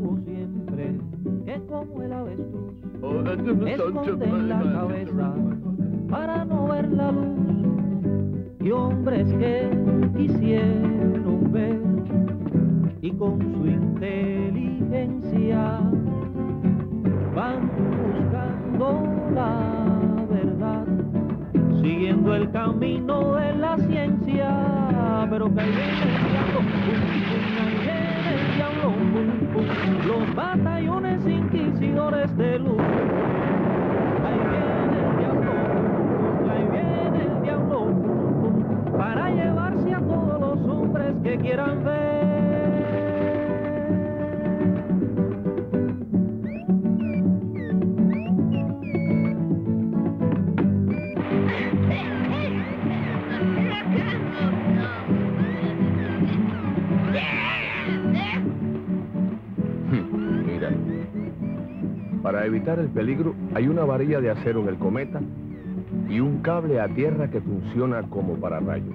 como siempre, que como el avestruz, esconden la cabeza para no ver la luz. Y hombres que quisieron ver y con su inteligencia van buscando la verdad, siguiendo el camino de la ciencia, pero que hay los batallones inquisidores de luz. Ahí viene el diablo, ahí viene el diablo, para llevarse a todos los hombres que quieran ver. Para evitar el peligro hay una varilla de acero en el cometa y un cable a tierra que funciona como pararrayos.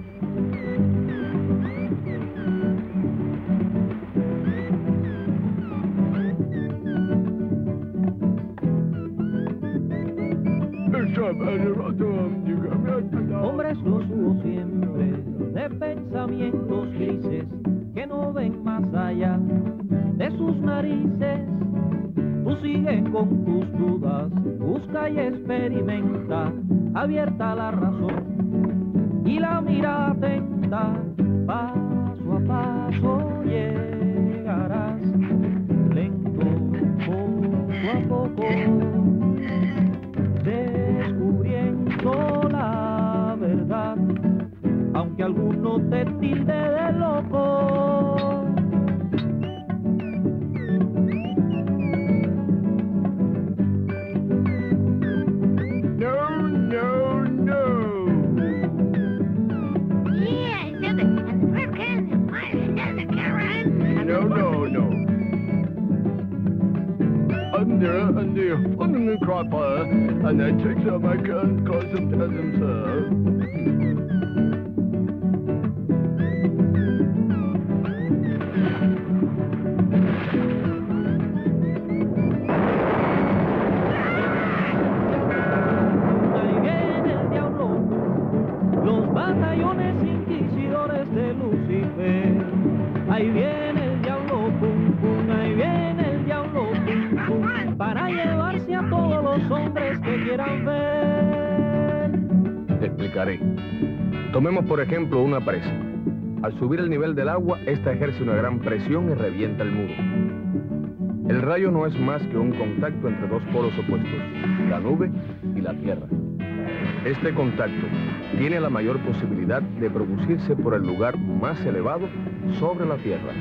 Hombres los hubo siempre, de pensamientos grises, que no ven más allá de sus narices. Tú sigue con tus dudas, busca y experimenta, abierta la razón y la mira atenta, paso a paso llegarás, lento, poco a poco descubriendo la verdad, aunque alguno te tilde de loco. Karen. No, no, no. Under, under, under the crop, uh, and I take some I can cause some peasants, uh. Ahí viene el diablo, los batallones inquisidores de Lucifer. Ahí viene Te explicaré. Tomemos por ejemplo una presa. Al subir el nivel del agua, esta ejerce una gran presión y revienta el muro. El rayo no es más que un contacto entre dos polos opuestos, la nube y la tierra. Este contacto tiene la mayor posibilidad de producirse por el lugar más elevado sobre la tierra.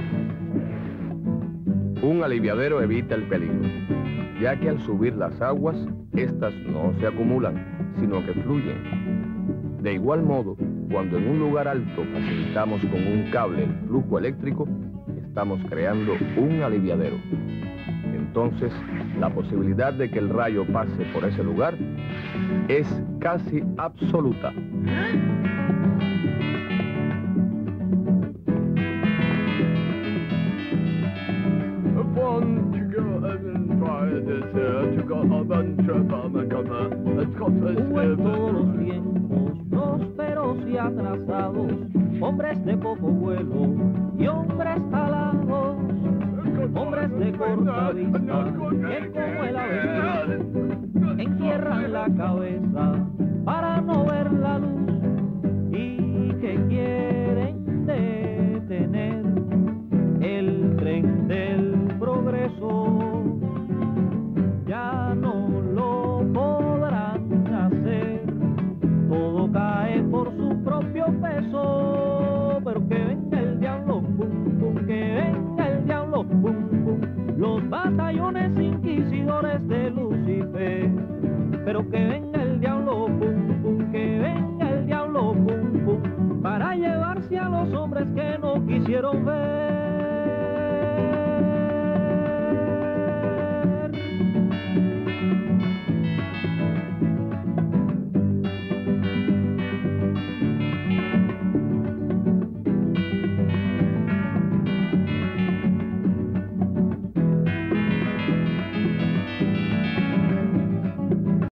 Un aliviadero evita el peligro, ya que al subir las aguas, estas no se acumulan, sino que fluyen. De igual modo, cuando en un lugar alto facilitamos con un cable el flujo eléctrico, estamos creando un aliviadero. Entonces, la posibilidad de que el rayo pase por ese lugar es casi absoluta. En todos los tiempos, prósperos y atrasados, hombres de poco vuelo y hombres alados, hombres de corta vista, que como el avestruz encierran la cabeza para no ver la luz y que quieren detener el tren del progreso. Pero que venga el diablo, pum, que venga el diablo, pum, los batallones inquisidores de Lucifer, pero que venga